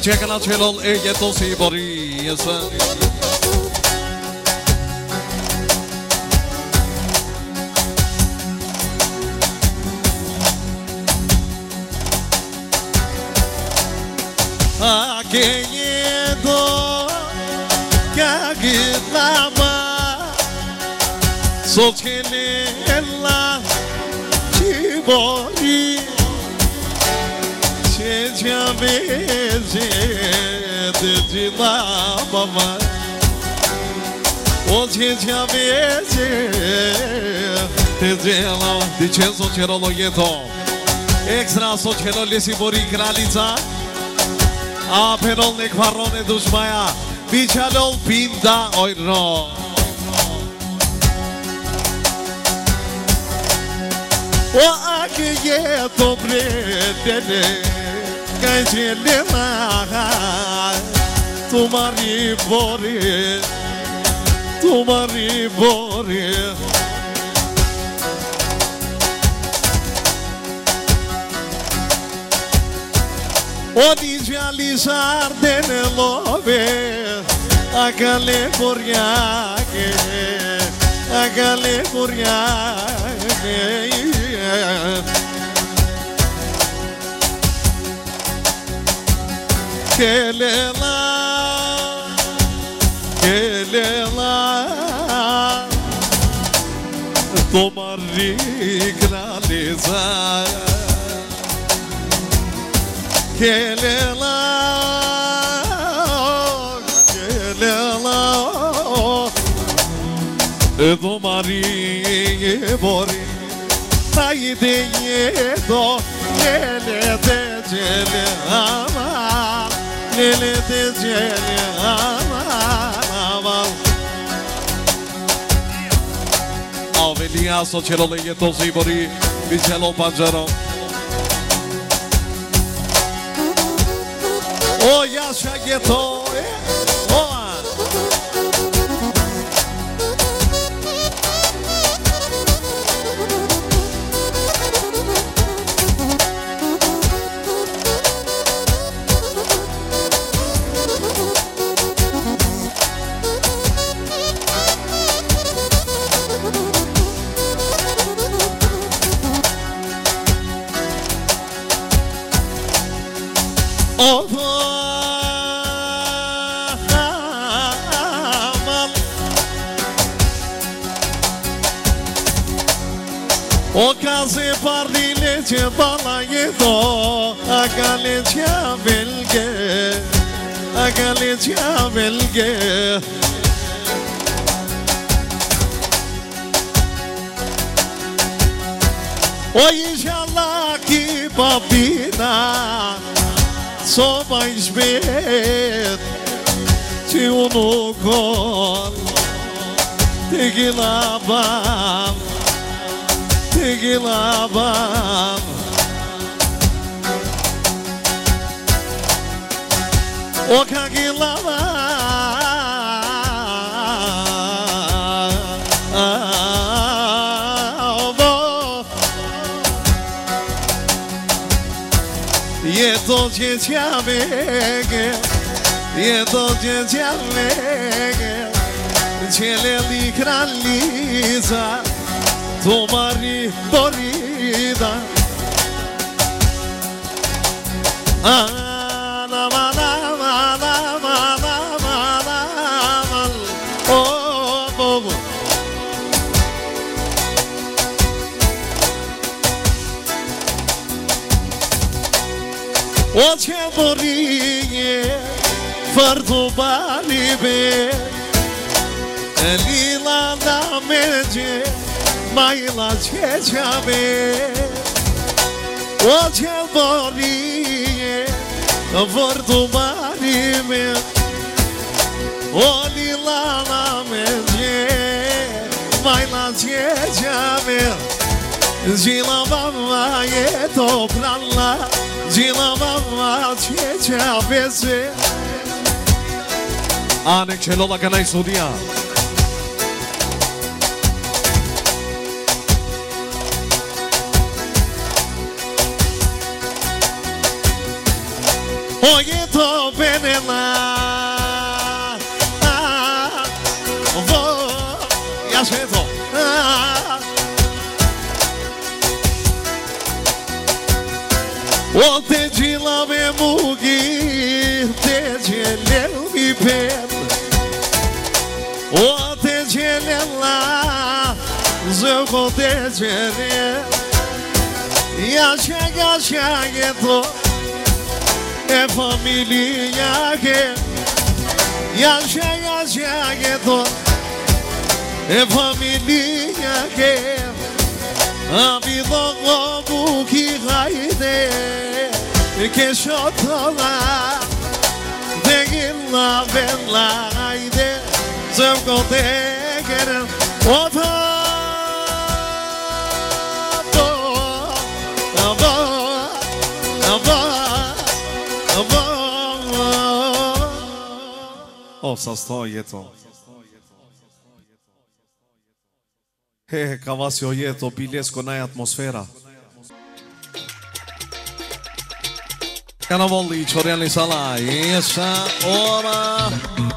Kjekana Tjelon eget oss i Borgesen. Akeyedo kagitlama Sotkelela chibori Chechame Cina baba Oggi ti avvisi e Ti zelo Dicenzo c'ero lo ghetto Ekstra soçero lesi bori kralica Aperol nek varone duşmaya Bicalol binda oyro O akiye dobre dene Gajeli maha. του Μαριβόρη, του Μαριβόρη. Ότι ζαλίσαρ δεν ελόβε, αγαλέ κοριάκε, αγαλέ κοριάκε. Τέλε Tomar rigraliza Kelela Kelela Tomari bori Haydi yedo Lele de cele aman Lele de cele aman Avelia so cielo le yeto zibori Vicelo panjaro O yaşa yeto bala jeto A kale që velge A kale që velge O inshallah ki babina So mais bet O ka gillava Jeto që që vege Jeto që me vege Qele di kralica To mari borida Ah Oh, oh, oh. O që borije Fër të bali be E lila da me gje Ma ila që qa be O Jamil Zila baba ye toplanla Zila baba çe çapesi Anek çelola ganay sudiya Oye topenela me mugim Tecele mi ben O tecele la Zevk o tecele Yaşa yaşa yeto E familia que Yaşa yaşa yeto E familia que Abi dogo bu ki gayde Keş otala Degin la ben la Haydi Zevko tegerin Otala Osamstojeto. Oh, he, ka vasjo jeto, bilesko naj atmosfera. Cannavoli, Toriani Sala, yes, ora.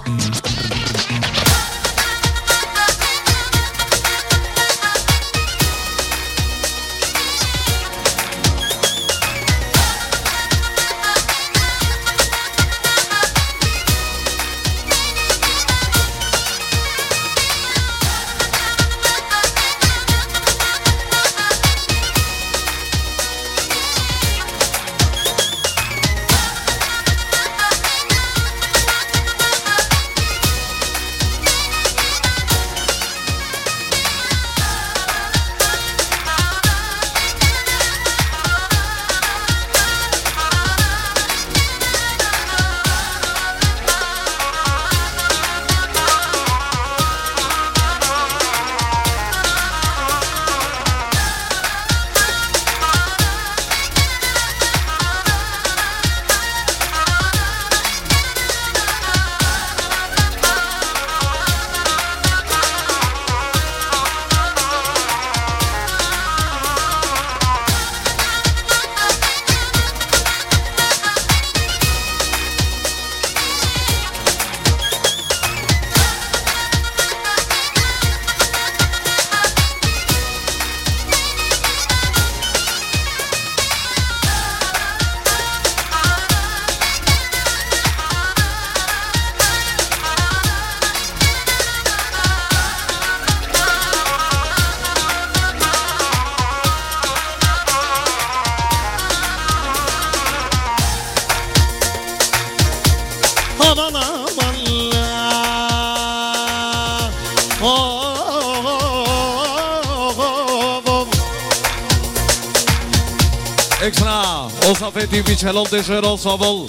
Fetti Michelon de Żerosowo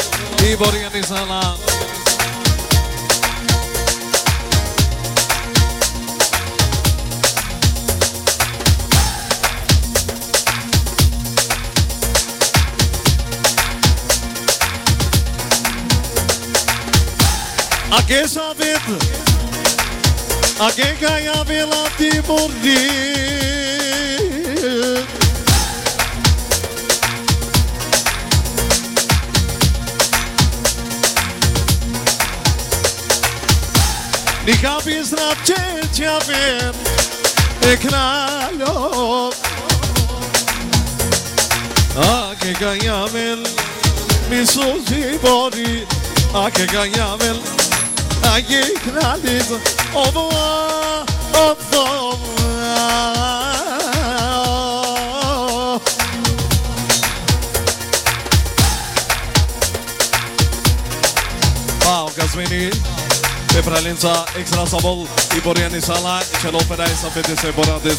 i Boriany Sala. A que saber A que ganha vela de morrer Nikabi zdrav që që vim E knalov A ke ka jamel Mi suzi bori A ke ka jamel A ke knalit Ovo a Ovo Pepralinca, Extra Sabol i Borjani Sala, Qelo Peraj, Safeti Sebora dhe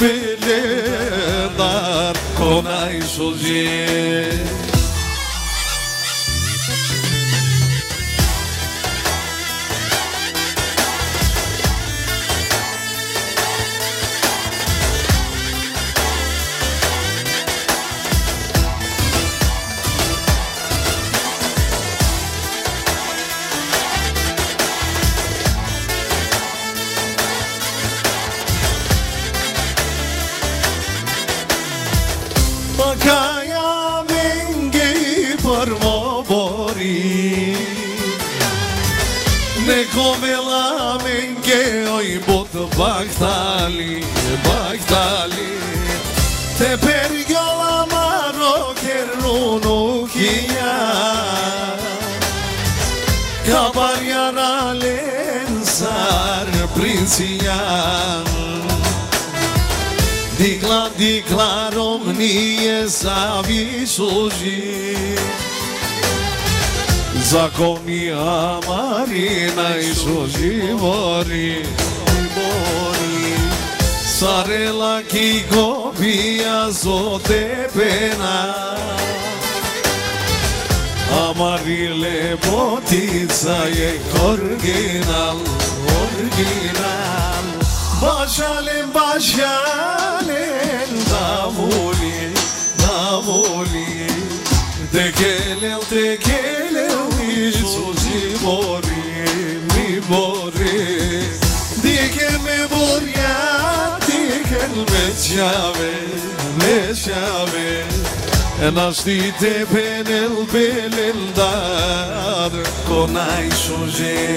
beli dar konaj suzi princian Dikla, dikla, romnije savi suži Zakoni amarina i su živori Bori Sarela ki gobija zo tepena Amarile botița e original, original. Bașale, bașale, da voli, da Te cheleu, te cheleu, Iisus mi bori, mi bori Dike me borja, dike me qave, me qave نشدیت پنل پنل داد کنای شوژه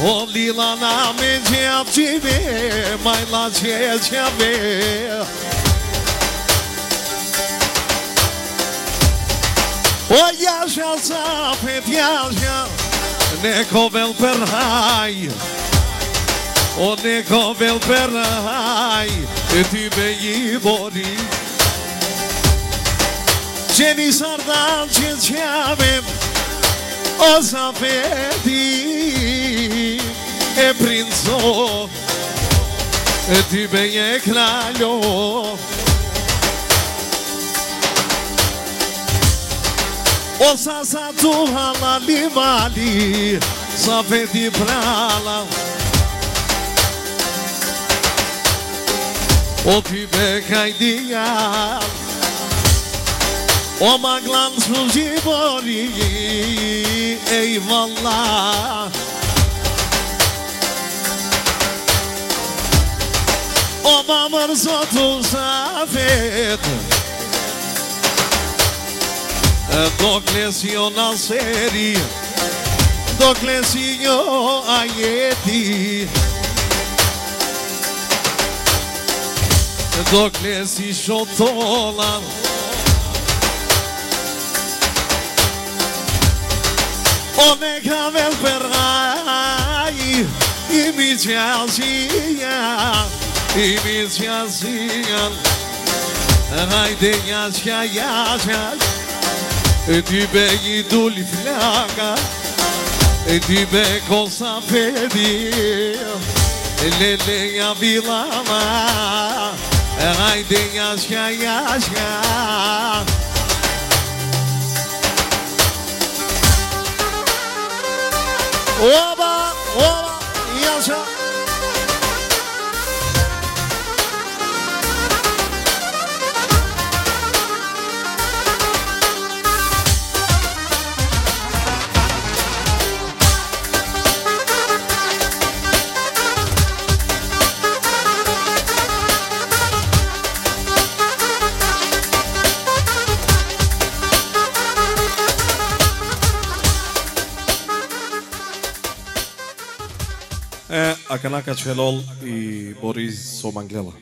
O lila na me gjep qive Majla qe qeve O jasha sa pet jasha Ne kovel per haj. O ne kovel per haj E ty me i bori. Gjeni sardan që qavim O sa peti e prinzo ti bem kraljo O sa tu halali mali Sa vedi prala O ti be kaj dia O maglan O mamër zotu zafet Do klesio naseri Do klesio ajeti. Do klesi shotola. O ne kavel per ai I mi qazia i imiz yazıyor Haydi yaşa yaşa Dübe gidul flaka Dübe kolsa fedi Lele ya bilama Haydi yaşa yaşa Oba, oba, yaşa Канака Челол и Борис Соманглела.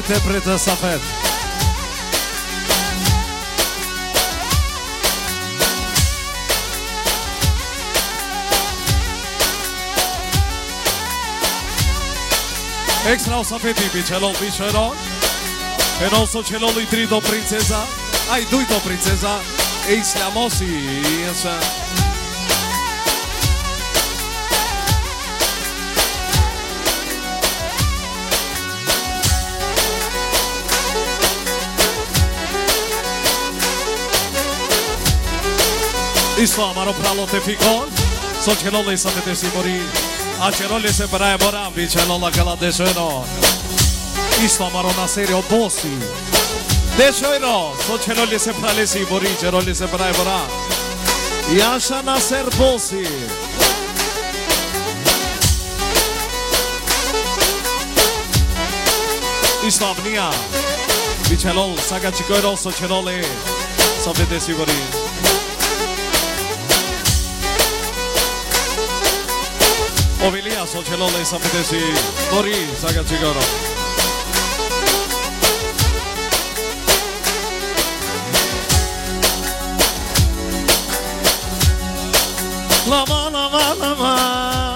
interpretă Safet. Extra Safeti pe celor Vișeron În osul celorlui Trido Prințeza. Ai doi do Prințeza. Ei Slamosi Însă İslam Aropalo Tefikon Soç kelole isa te tesimori A qerole se përra e borambi Qelolla këlla deshojno Islam Arona Serio Bosi. Deshojno Soç kelole se përra lesi bori Qerole se përra e boram Jasha Naser Bosi. Islam Nia Biçelol Saga Çikoyro Soçerole Sohbet Esibori Soçerole Ovilia Socelole Sapetesi Dori Sagacigoro Lama lama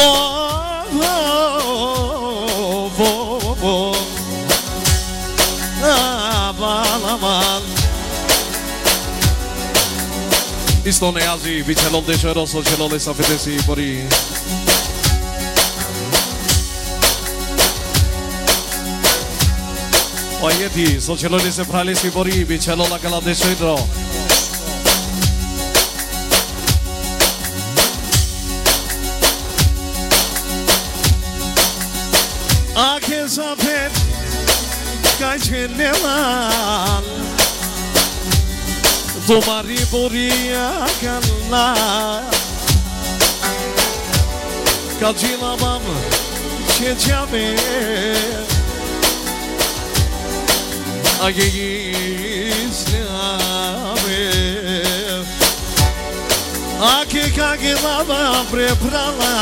Oh. Isto Istone azi, vi celul de șeros, celul de safetesi, pori. Oieti, so celul de sepralesi, pori, vi celul la cala de ședro. Akhir safet, kaj chenneman, ka qenë lan Tomari boria kanna Kalcila mam Çeçame Age islame Ake kage lava preprala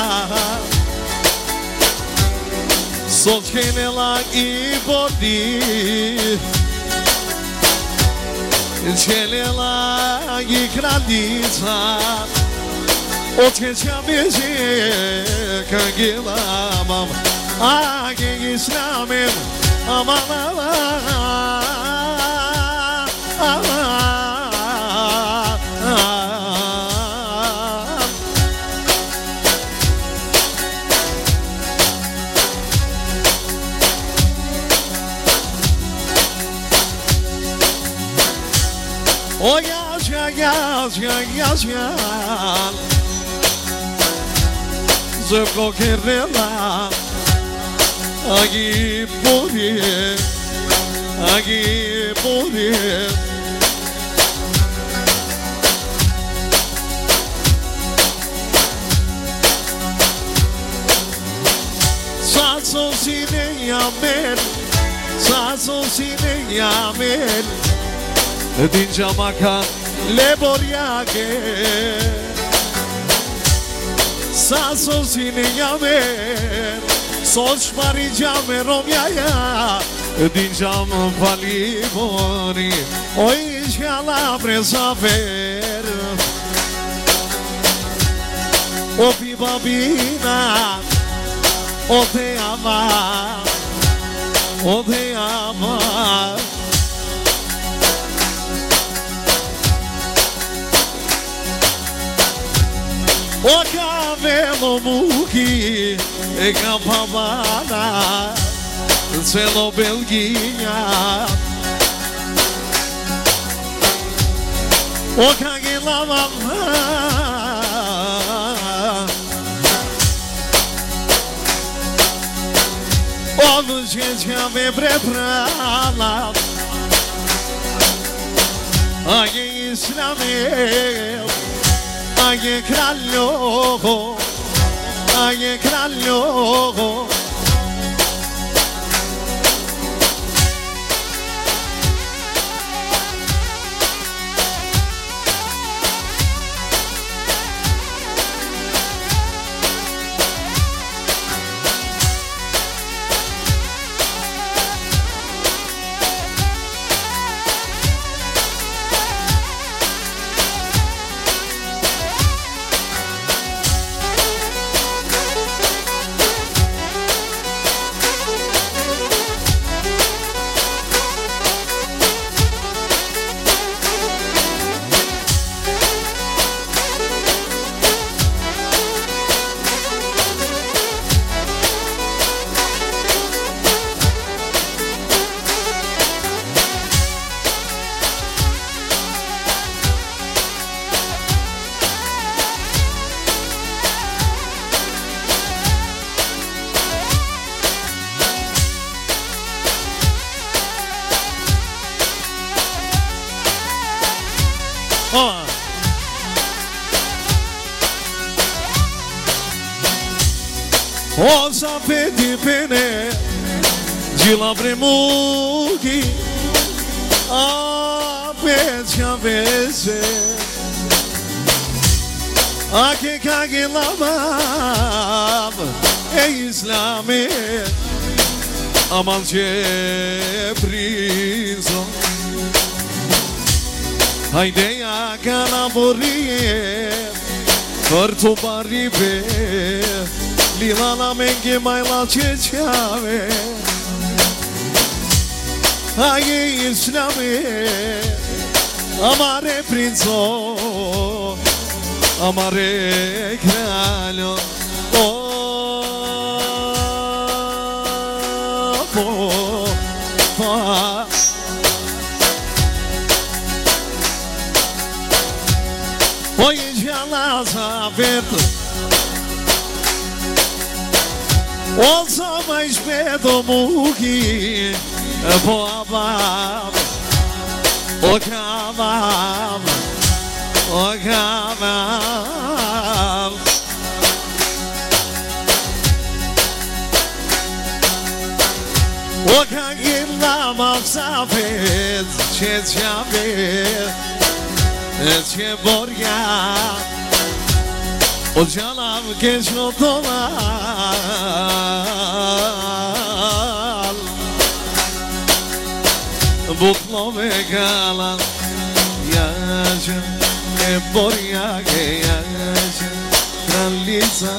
Sot kenela i bodi Cijela i kraljica Otkreća bježe kagila mam A ge islamim aman aman yazgan Zebko kerela Agi buri Agi buri. Sazon sine yamen Sazon sine yamen Edince makan le boriake Sa sosini jame Sos shmari gjame romjaja Din gjam fali boni Oj shkala presa ver. O pi babina O te ama O te ama O cabelo muki e campavana Celo belguinha O caguila mamã O no gente a me ما یه کلاغو ما Sabri mugi A peçka veze. Ake kage lamam Ey İslami? Aman cebrizo Haydi ya kanaburiye Fırtu me Lilana mengi mayla çeçave qave Hajde islami Amare princo Amare kraljo Oh po pa Pojedziana za wiatr Olsa mais medo mugi babam O kamam O kamam O kagim nam afsafet Çet borya O canam geç o dolar. Butlo me galan Jaja E borja ke jaja Krallica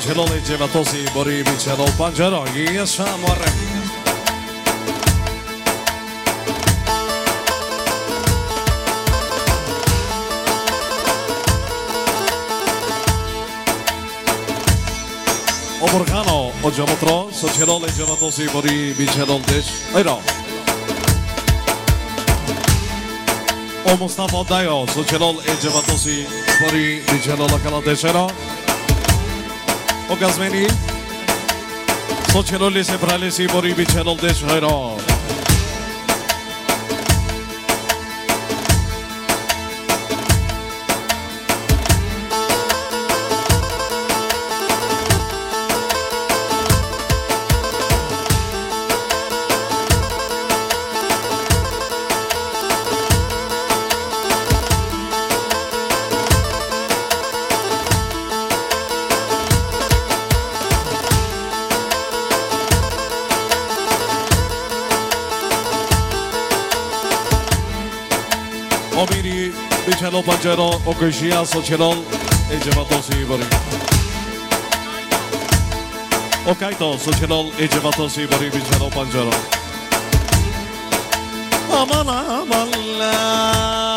Χελόλιτζε με τόση μπορεί μπίτσε το παντζερό. Γεια σα, μωρέ. Ο Μποργάνο, ο Τζαμοτρό, ο Χελόλιτζε με τόση μπορεί μπίτσε το παντζερό. Ο Μουστάφα Ντάιος, ο Τζελόλ Ετζεβατώση, μπορεί τη Τζελόλα Καλατέσσερα. Ogazmeni Soçelolli Sepralesi Bori Biçelol Deşhayran omini Michelo Pangelo, Okojia Socelol e Gevato Sibori. Okaito Socelol e Gevato Sibori, Michelo Amala, amala.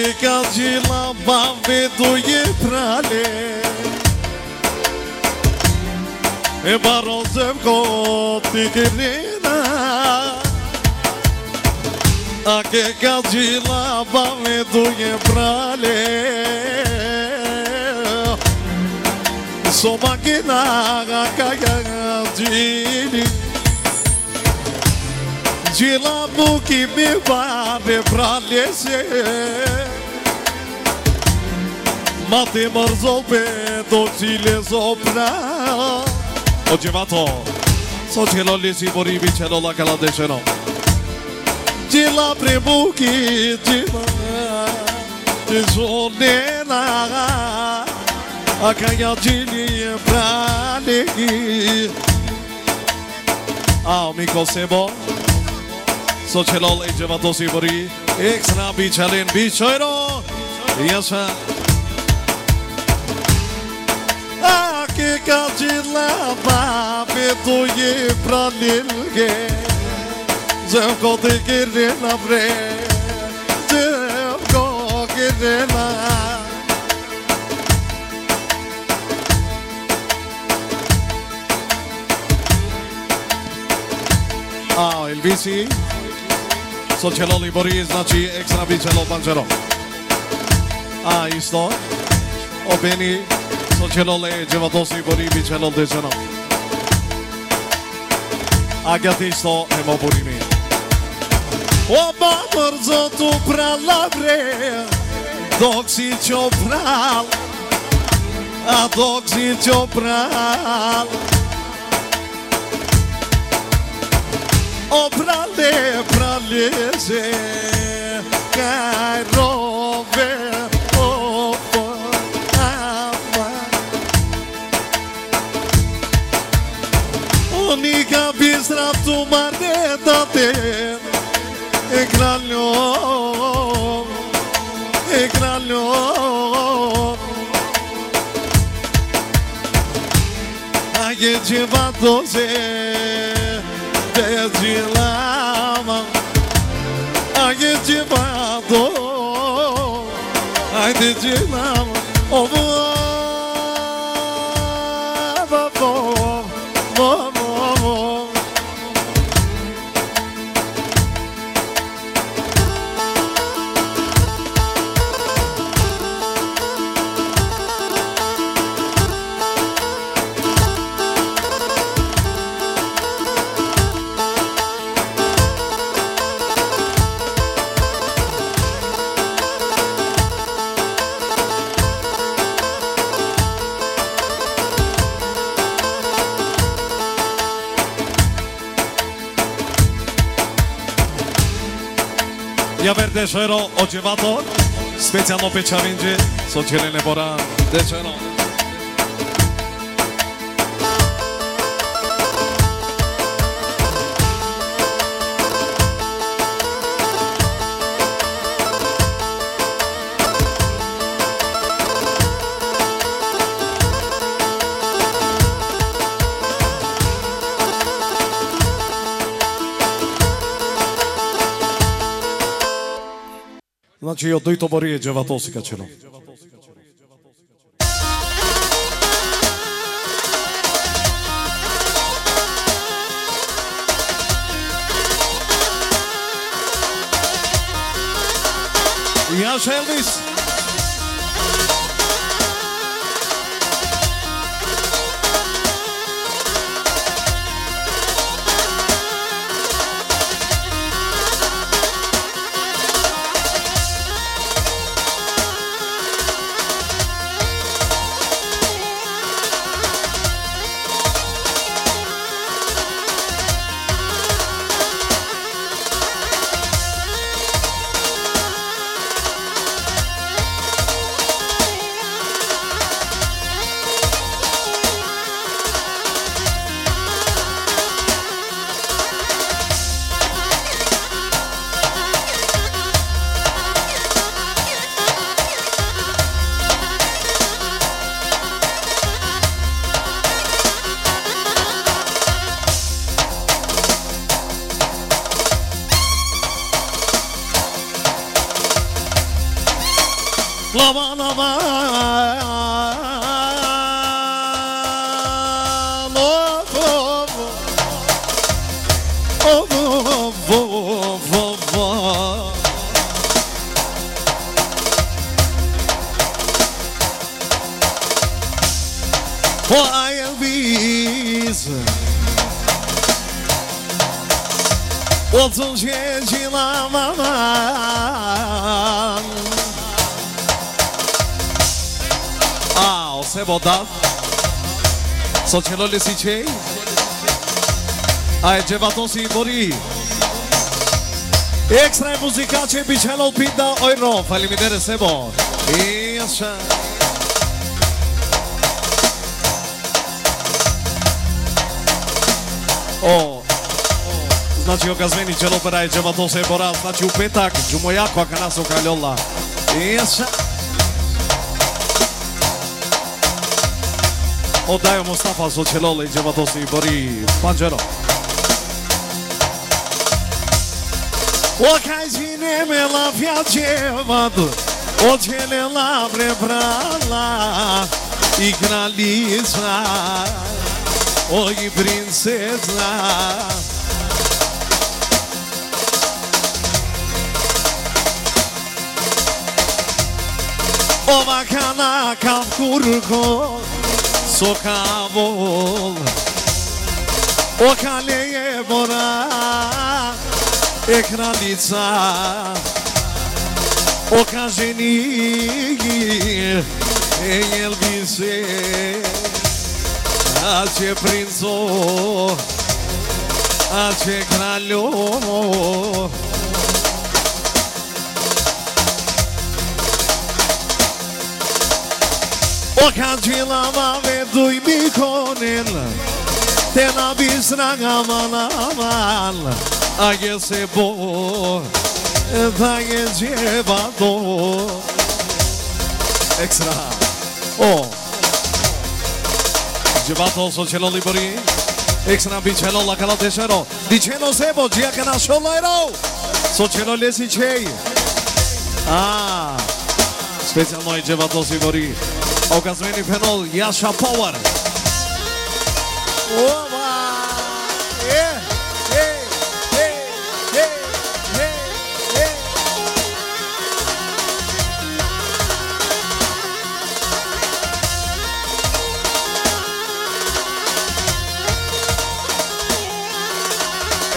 A que cadila bave do je prale E barozem ko ti kirina A que cadila bave do je prale So makina ga kaya jini Gjila mu kimi bave pralese Ma ti mërzopi, do qili zopre O gjimato So që këllon lisi i borimi që në la këllon dhe shëno Gjila pri buki gjima Ti zonë në A ka ja gjili e mi kosebo So që këllon e si bori Ek sra biçarin biçojro Yes. Kacilama betu yipranilge Zevko te girina bre Zevko girina A, il Στο τσελό μπορείς να τσι Α, ιστό Ο Μπένι Sotto il cielo legge, ma tu sei purimi, cielo del cielo. Agati sto e mo purimi. O ma mërzo tu pra la vre, doksi qo pral, a doksi qo pral. O prale, prale, se, kaj rove, στρατούμανετατε εκραλιό, εκραλιό. Αγε τσεβάτωσε, cero, ocevator, specialno pe challenge, sociele nebora, de cero. чиј од дојто барија джавато си качено. Lava, lava. Oh, oh, oh, oh, oh, oh, oh. Why Elvis? Outro gente lá, mamãe. બોદા સો છેલ્લો લીસી છે આ જે વાતો સી બોરી Extra musical ce bicelul pinda oi no, faliminere sebo. É e așa. O. Znači o gazmeni celo peraje, džema to se bora, znači u petak, džumojakoa kanasu kraljolla. E așa. Oddają Mustafa i to se bori Panđero. O casine me la piacevano, o ce le labre brala, i kraljica, oj princeza. ova kana kam kurko, Ka vol, o kaleye bora, e kraljica, o kaženi, e jelbise, a O ka gjila ma me duj bikonin Te na bisra nga manaman A je se bo Da je djeva do. Ekstra. O. Gjevato so qelo liberi Ekstra bi qelo la kalat e shero Di qelo sebo gjia kena sholla e rau So qelo lesi qej. Ah Specialno i gjevato si bori. Okazmeni penol Jasha Power. Oba! Yeah! Hey! Hey! Hey! Hey! Hey!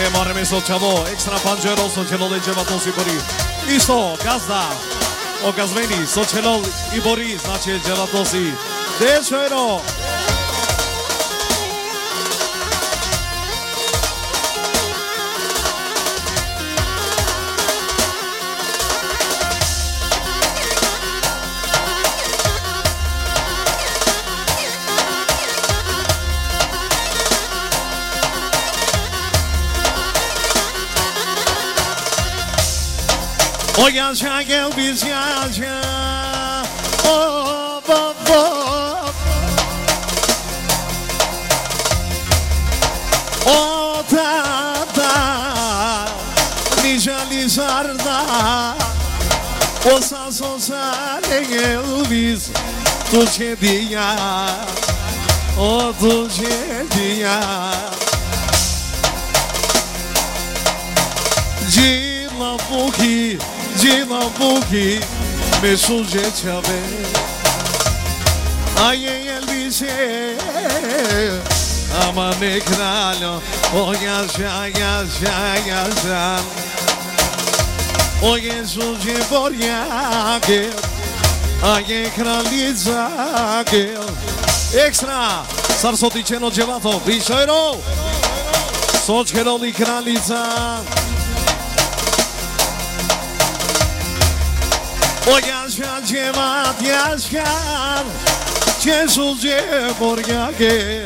E marreme so qavo, extra pangjero so qelo le Gjevato si bori. Isto, gazda, Orgazmeni, Sočelol i Boris, znači Gelatosi. Dešveno! Olha, já eu vi, já gel biz Tu ce dia O tu ce dia Gila buki Gila buki Me suje çabe Ay elbise Aman ekrano O yaşa yaşa yaşa O Jezus je borjake A je kraljica Gel Ekstra Sar sot i qeno gjelato Vishajro Sot qkeroli kraljica O jashkan gjemat jashkan Qesu gjemor jake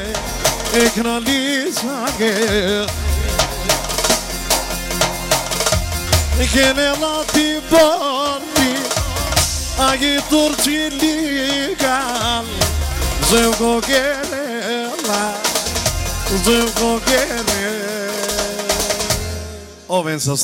E kraljica Gel Kene lati bërë A je turci ligal Zevko kere la Zevko kere Oven sa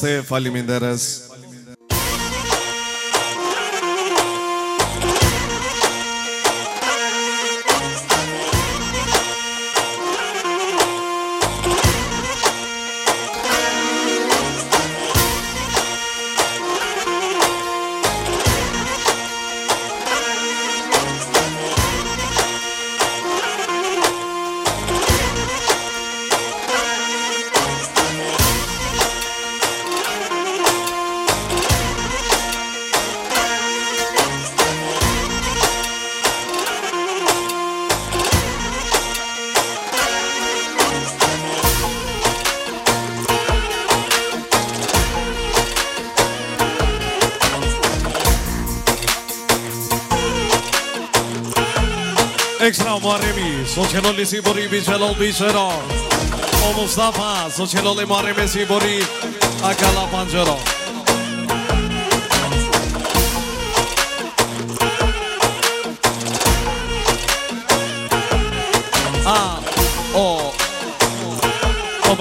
Abramo Aremi, Sochelo Le Sibori, Vichelo Vichero, O Mustafa, Sochelo Le Moareme Sibori, Akala Panjero. Ah, oh, oh.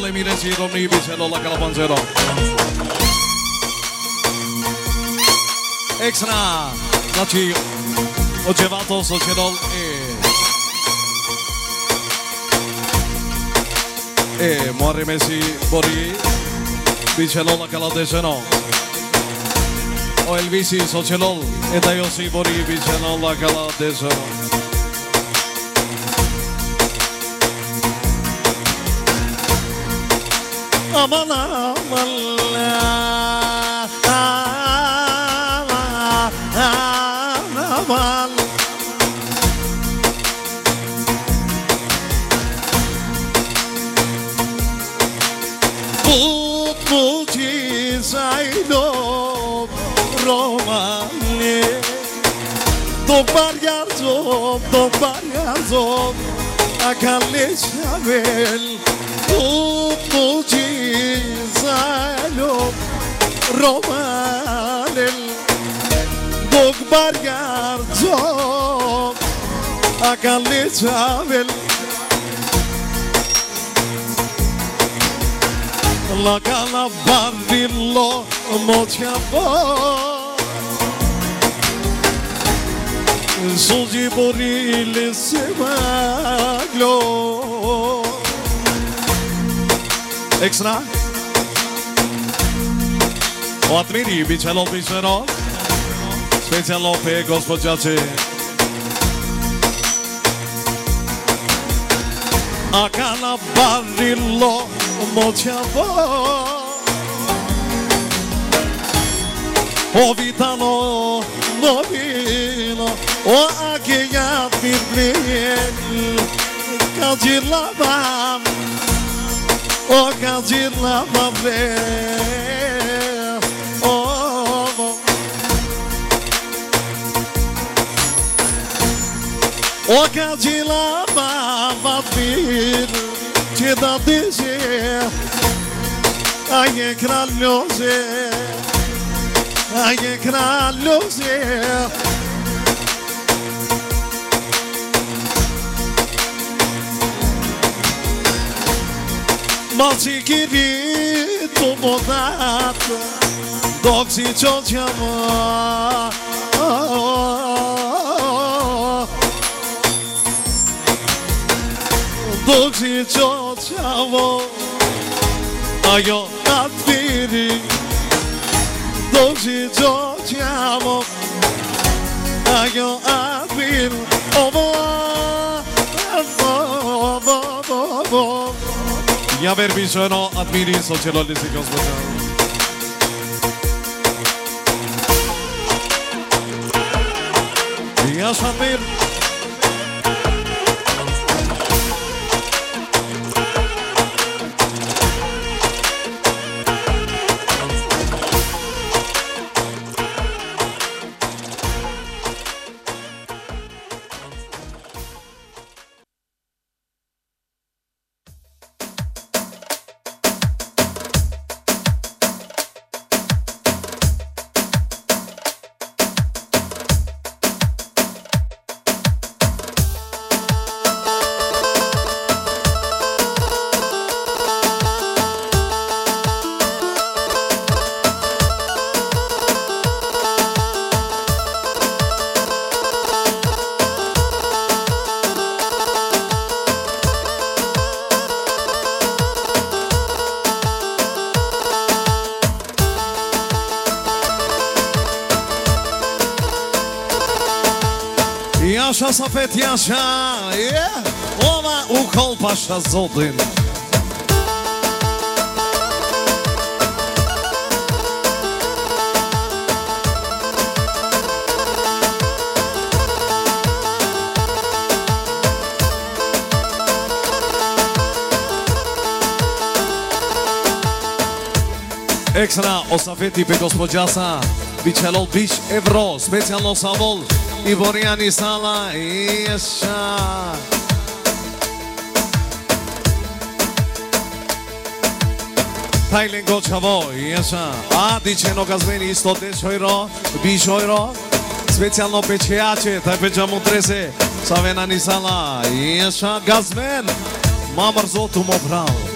Le Extra, Ogyevat olsun Şenol. E, e Muharrem Esi Bori di Şenol yakaladı Şenol. O Elvisi Soçenol e da Yossi Bori di Şenol yakaladı Şenol. Aman aman Allah. Παριάζω, τον παριάζω αγκαλίσια βέλ που κουτσίζαλιο ρομάνελ τον παριάζω βέλ. Λα καλά βαρδιλό Sul Soldi borili si maglo Extra O atmiri, bicelo, bicelo Specialo pe gospođaci A kana barilo moćavo Ovitano po, novi. O akija birbirlerin Kacılamam O kacılamam be O O kacılamam bir Çıda dizi Ay kral loze? Ay kral se Moci kiri të bonatë Dovci që që më Dovci që që më Ajo të piri Dovci që që më ah. Ajo të piri Ovo Ovo Ovo Ovo Ja verbi sono admiri Sociologli si Cosmopolitan. Ja Shamir. השופט ישר, רומא וכל פשע זודן. Ekstra osafeti pe gospodjasa Bicelol Bish Evro Specialno savol. и Борјани Сала и Еша. Тајлен Гочаво и Еша. А, дичено газмени исто дечојро, бишојро. Специјално печејаче, тај пеќа му тресе. Савена Нисала и Еша газмен. Мамар зоту му браво.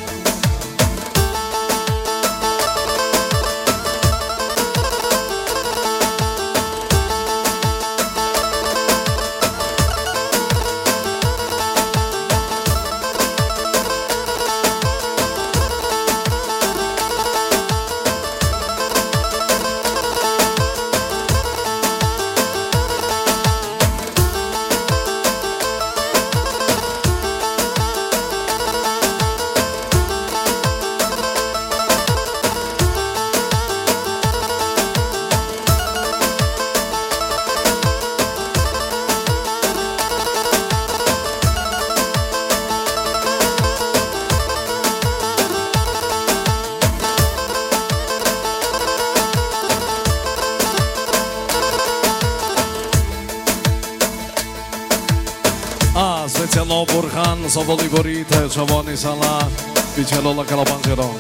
Giovanni Sala, Vicello la Calabanzero.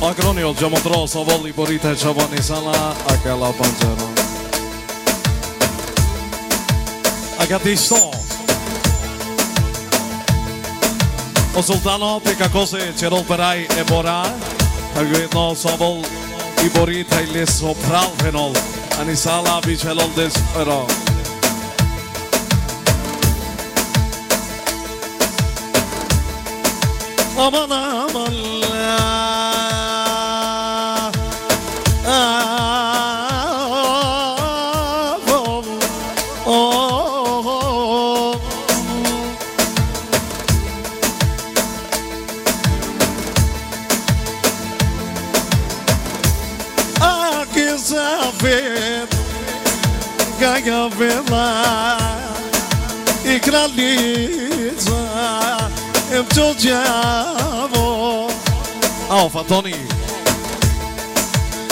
Agronio, Giamotro, Savoli Borite, Giovanni Sala, a check out these songs. O Sultano, kako se qëron për aj e bora, ta gëjtë në sabol i bori i lesë o pralë sala bi qëllon dhe! Amana! lica Em to djavo Ao, Fantoni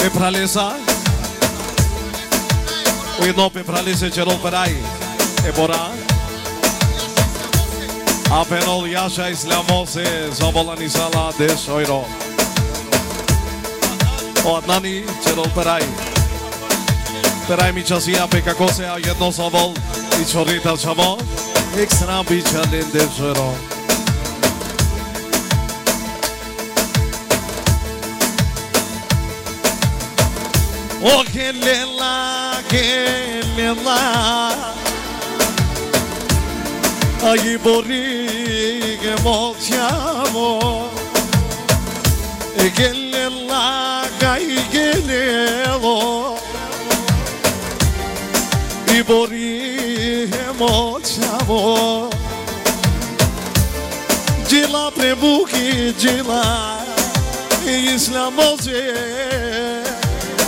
E pralesa? U jedno pe pralese qeron për aj E bora? A Apenol jasha islamose Zobolani sala dhe shojro O Adnani qeron për aj Për aj mi qasia pe kakose A jedno zavol I qorita qavon Ek srambi çalin devşero O gelila gelila Αγί μπορεί και μότια μου Εγγελελά καηγελέα I bori che moziamo Gila prebuki, gila Islamoze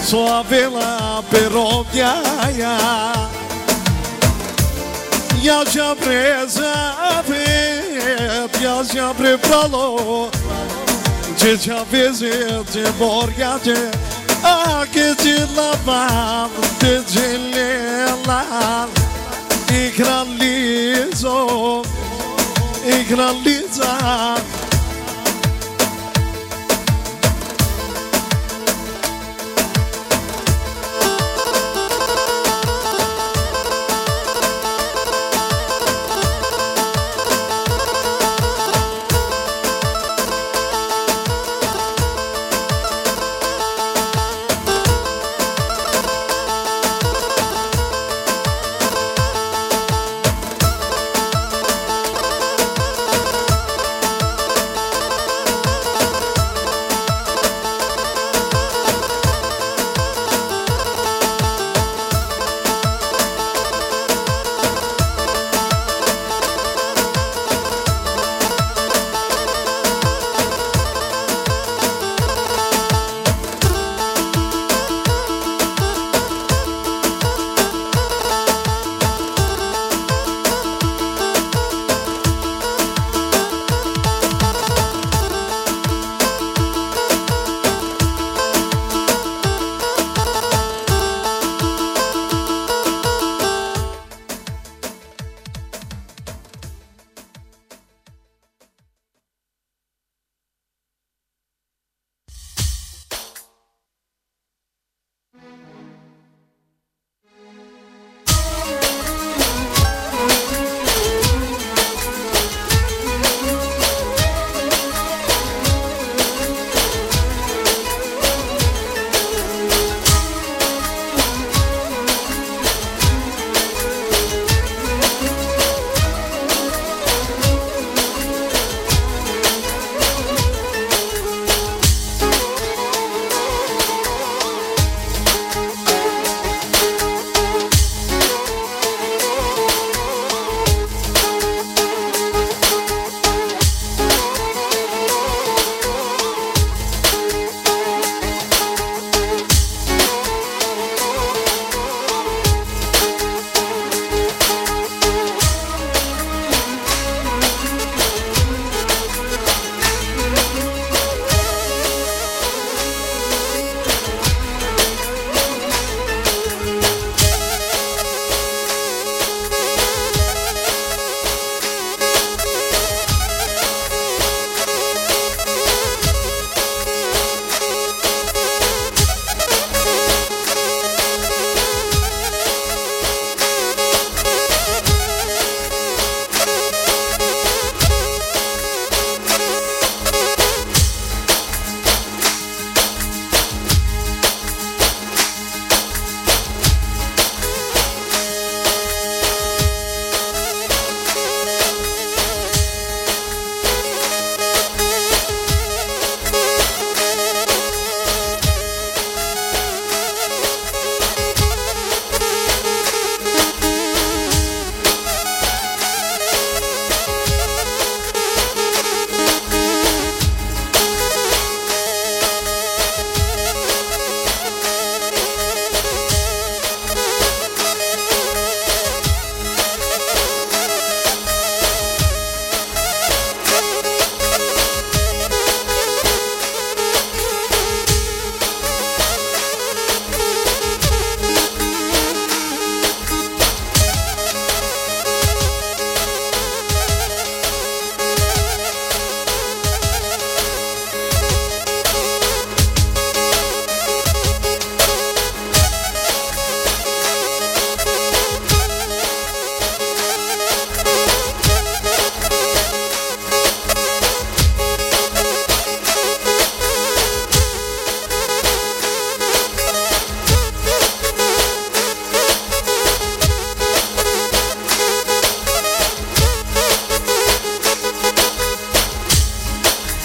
sua vela però ghiaia Ja që preza vet, ja që pre pralo që A ke që lavan Akecilla var Tecelleler İkralizo İkralizo.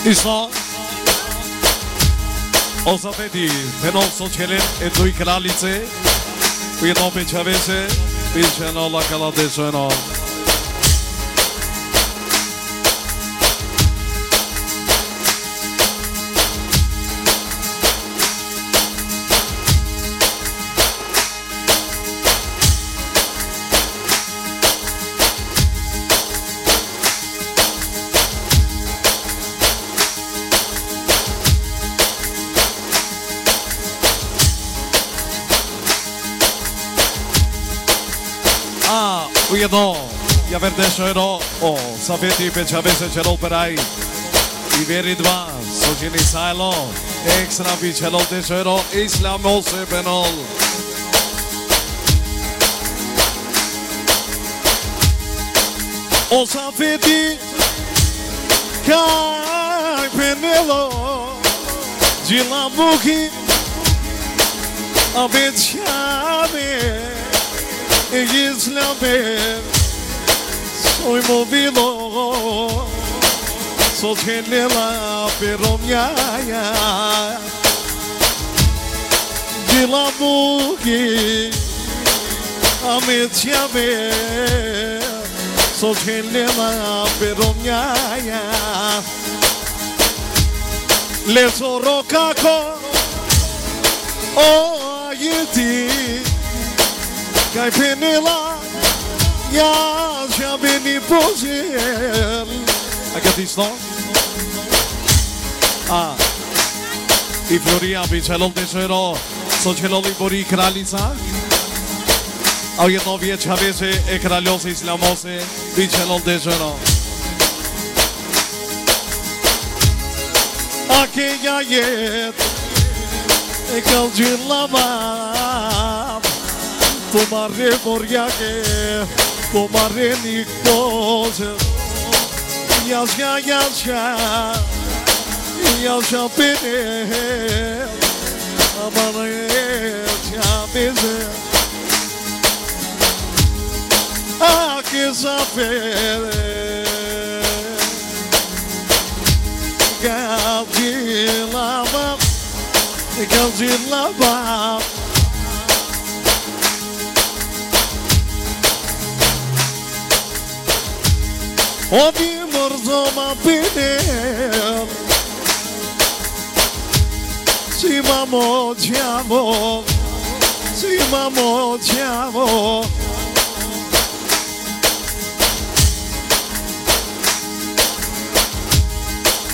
İslam Ozapedi Fenom Soçkel'in Enduy Kraliçe Bir печавесе içemesi Bir şenol akala de şenol o Safeti Pečavese Čelol Peraj i veri dva Sođeni Sajlo Ekstra bi Čelol Dešero Islam Ose Benol. O Safeti Kaj Penelo Dila Buki Abećave Islam'e Sot helila perom jaja Dila buki Amit jave Sot helila perom jaja Lesoro kako O ajeti Kaj mini bullshit. I got these songs. Ah. I Floria bi qelon të qero So qelon i bori i kralica A jetë në vjetë qavese e kralose islamose Vi qelon të qero A ke ja jetë E kalë gjynë lamam Tu po marrë borjake Pomare moriake, pomare nikose Yazga yazga, yazga beni Aman yazga bizi Aki zafere Geldi lava, geldi O mi mërzoma binem Si mamo ti amo Si mamo ti amo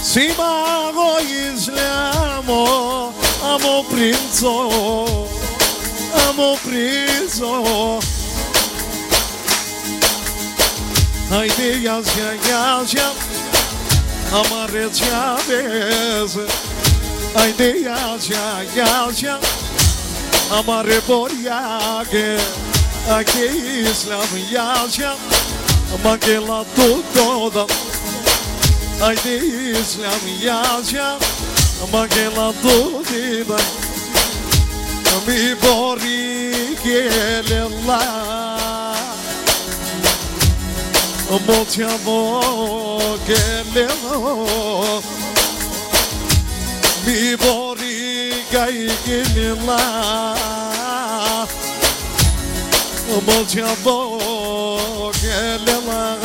Si mago islamo Amo princo Amo princo. Haydi yaz ya yaz ya Amaret ya bez Haydi yaz ya yaz ya Amare por ya que Aquí Islam yaz ya Makela tu toda Haydi Islam yaz ya Makela tu dida Mi bori gelela Bolt yamo gelelo Mi bori gai gelila Bolt yamo gelila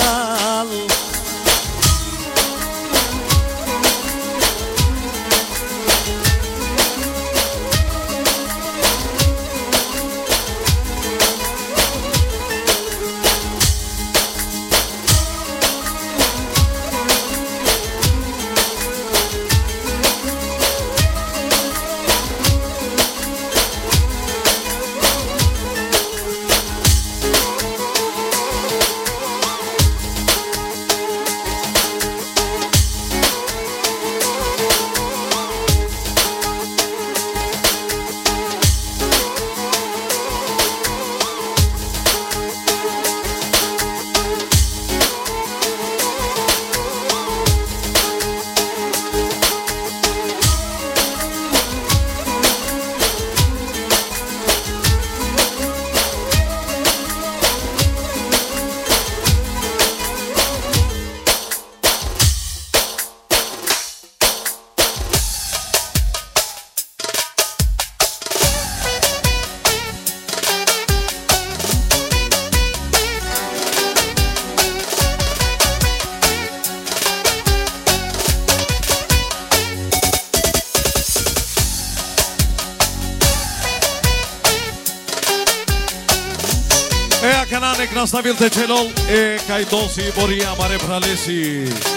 кананек наставил течелол е кај доси борија маре пралеси.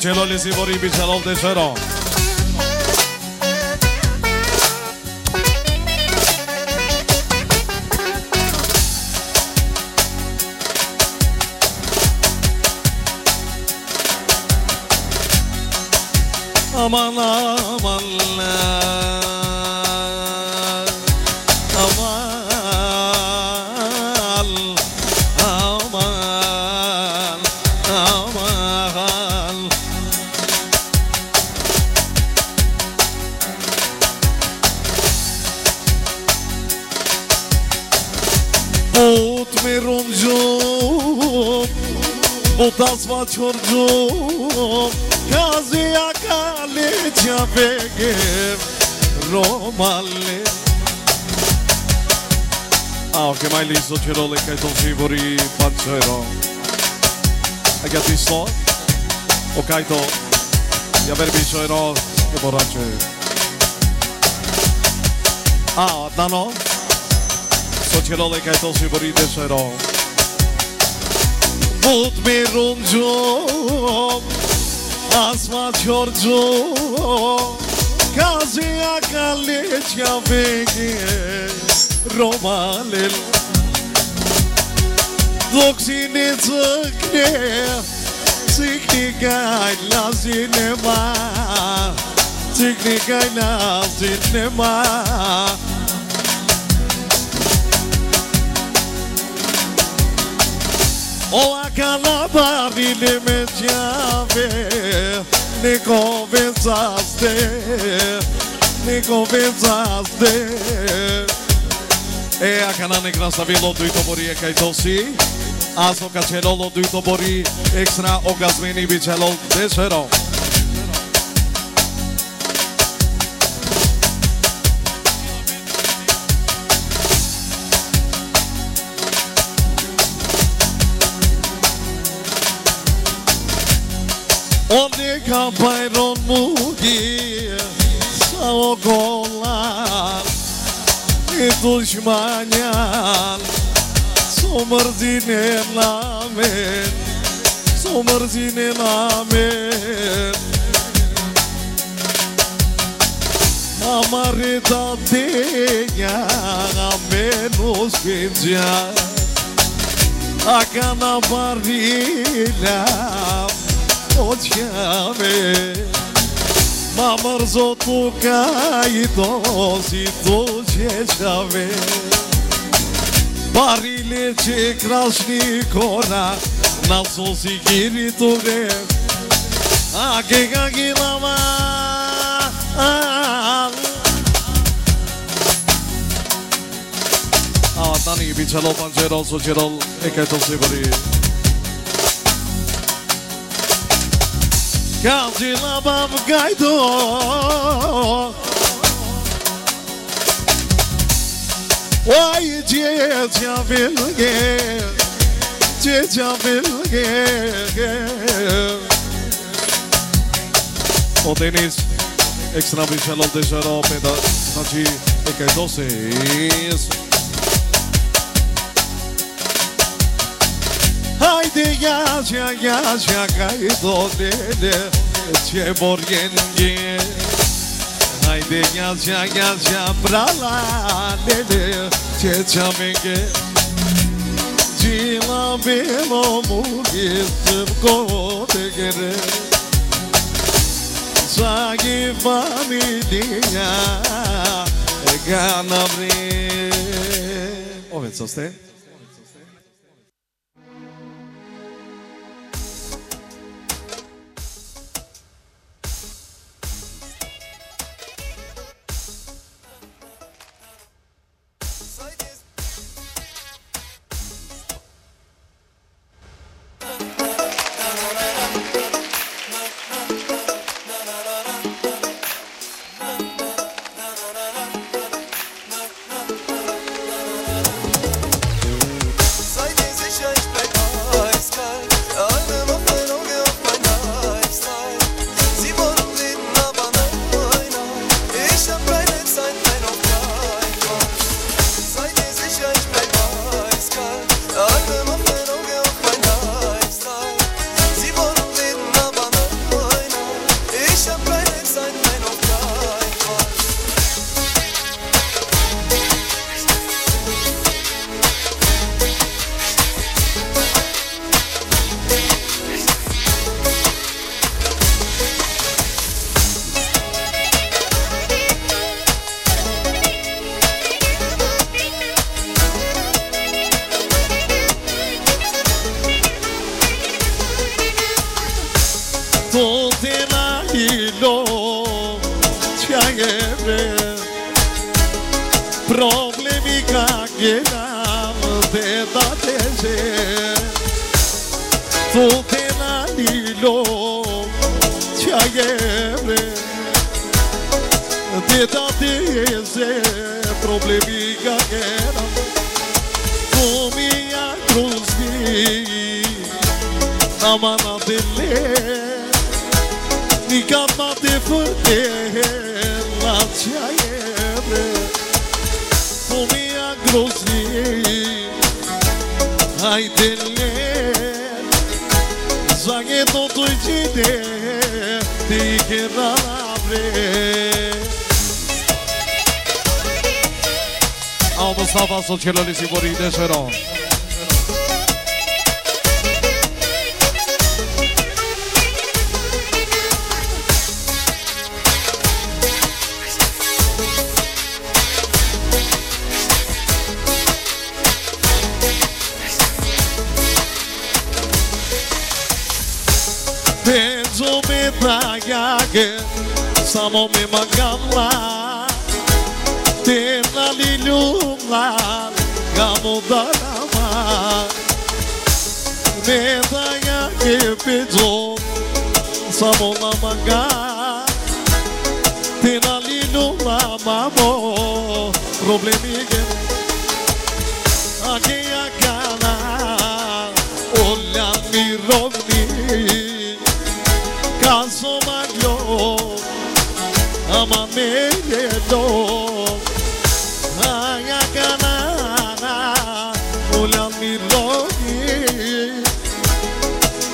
چلال زیباری بی جلال دشرا aman বছর যোগ কাজে আকালে যাবে গে রোমালে Ah, che mai lì so c'ero le caito fibori pazzero. E che ti so? O caito di aver visto ero che borracce. Ah, da no? So c'ero le caito fibori pazzero. بود بیرون جام از ما جورجو کازی اکالی چیا بگی رومالل دکسینی چکنی چکنی گای لازینه ما چکنی گای لازینه ما Καλά li međave Njegove zazde Njegove zazde E, a kana nek nastavi lodu i tobori e kaj tosi Azo ka qelo lodu i tobori Ekstra orgazmini bi Onde ka bayron mugi Sa o golar E dușmanian S-o mărzine la men S-o mărzine la men Amare da teia A menos pingea A cana barilea qame Ma mërzo tu ka i do si tu qeqave Barile që krashni kona Na so si giri tu ve A ke ka gila ma A tani i bicello pangerol so qerol e kajton si përri labam gaido. Vay ceca bilge Ceca bilge O Denis Extra Michelon de Jaro Peda Znači Eka 12 Haydi yaşa yaşa kaydolele Çe borgengi Haydi yaşa yaşa brala lele Çe çamenge Cila belo mugistim kote gere. Sagi familia Ganabri Ovec, ostaje?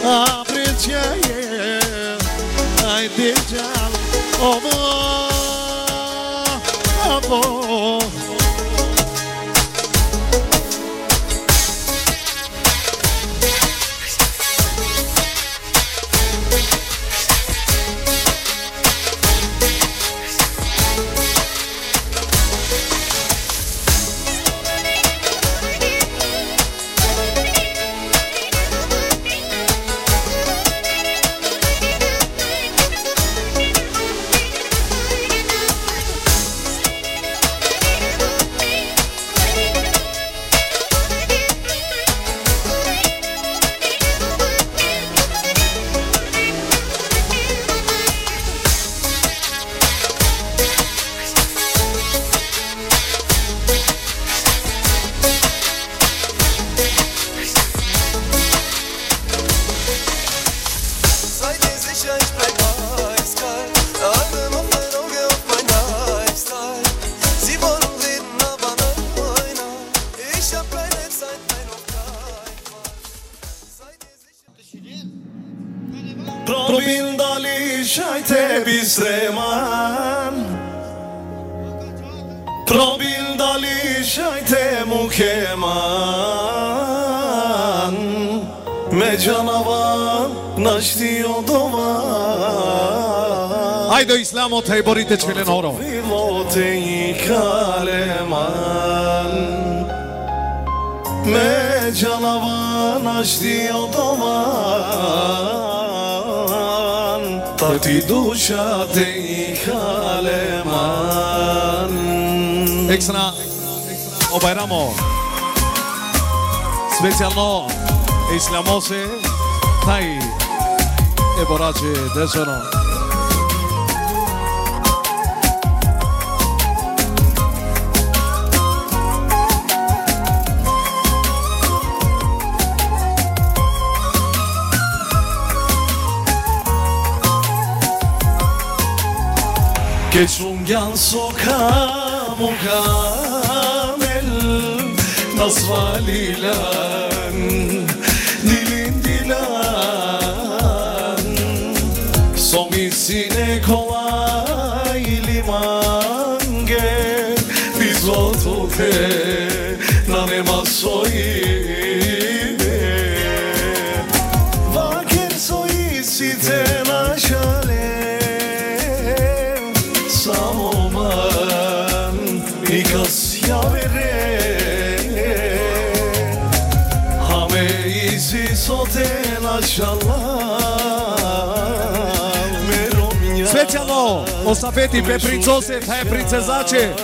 Abre-te, ai de diabo, oh, নিয়ামতে বরিতেছিলেন অর Me canavan açtı o doman Tati duşa kaleman Ekstra O bayramo Specialno Islamose Tay Eborace Desono Geç ungan sokam ukamel Nasvalilan dilin dilan. Somisine kolay liman gel Biz otu Осапети, Пепринцосе, е принцезаче.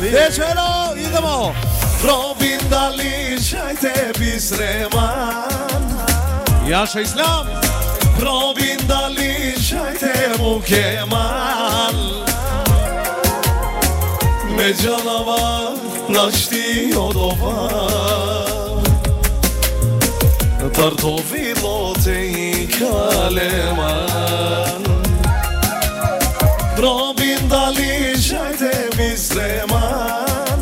Дечеро, идемо! Робин Дали, шај теби среман. Јаша излам. Робин Дали, шај те му кеман. Ме джанава, нашти одова. Tartofi lote kaleman zeman.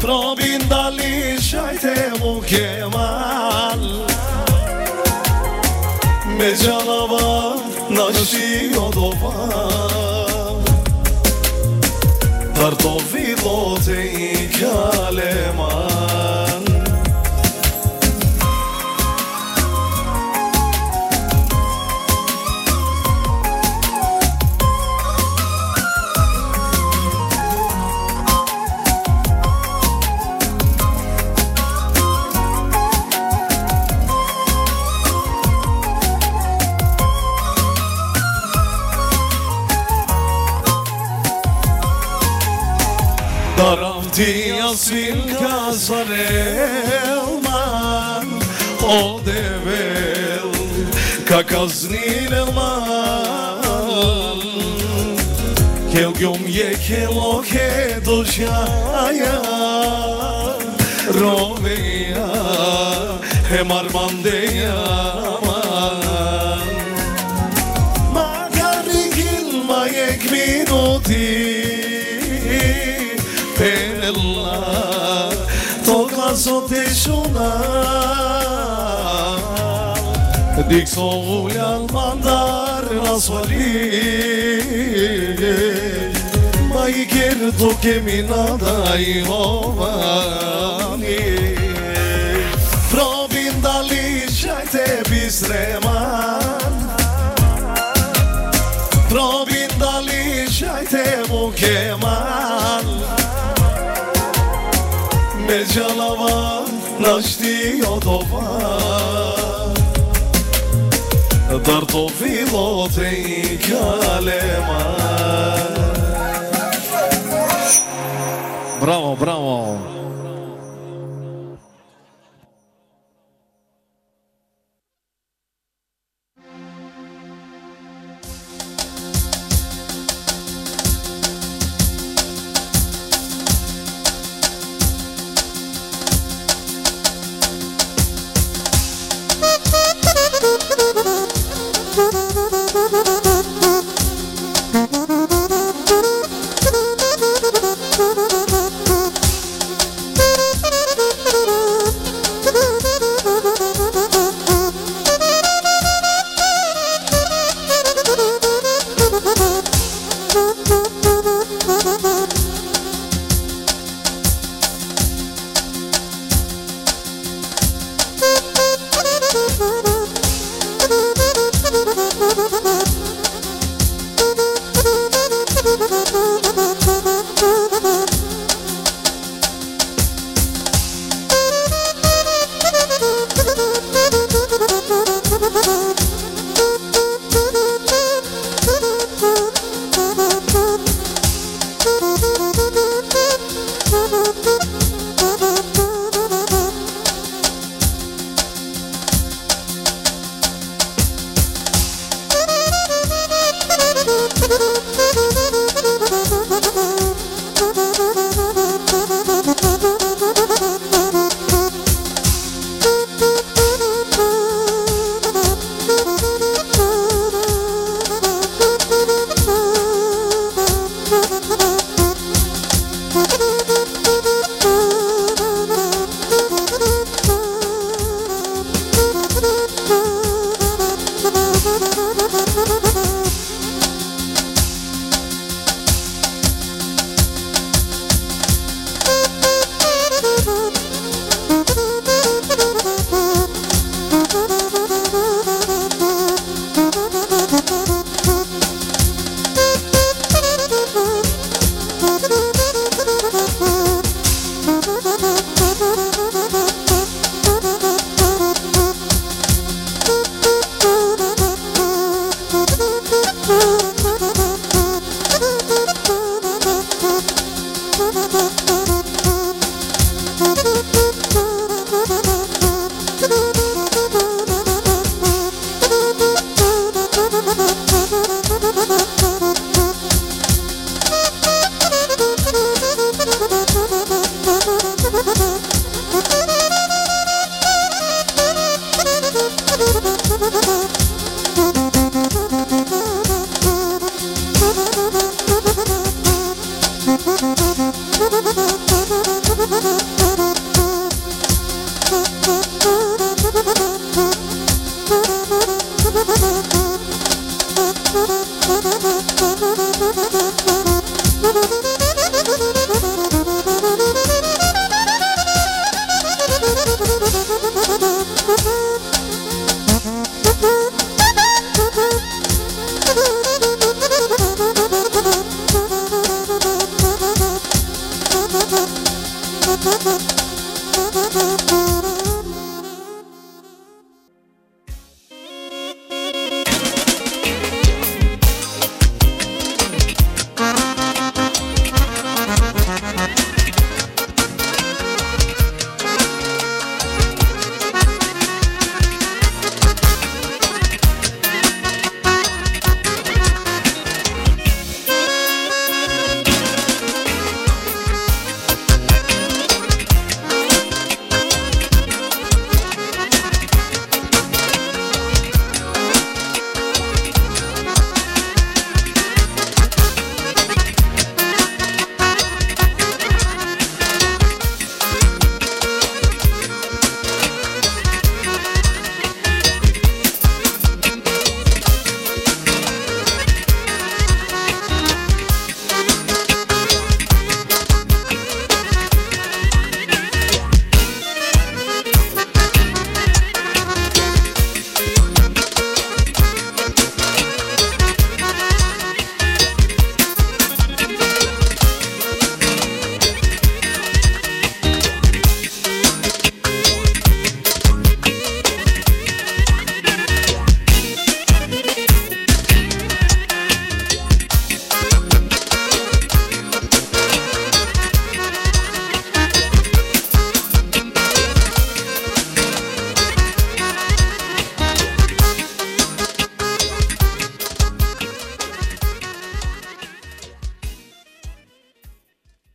Probin dali shajte mu kemal. Me canava nashi odova. Tartovi lote i kalema Jasmin kazarelman Odevel kakaznilman Kel yom ye kelo ke doşaya Romeya hem armandeya soteshona Dik soğul almandar nasvali Mai ker to kemina dai hovani Probin dali shajte bisreman Probin dali shajte mukeman mu kemal Me canava našti odova Dar to vilo te i kaleman bravo, bravo.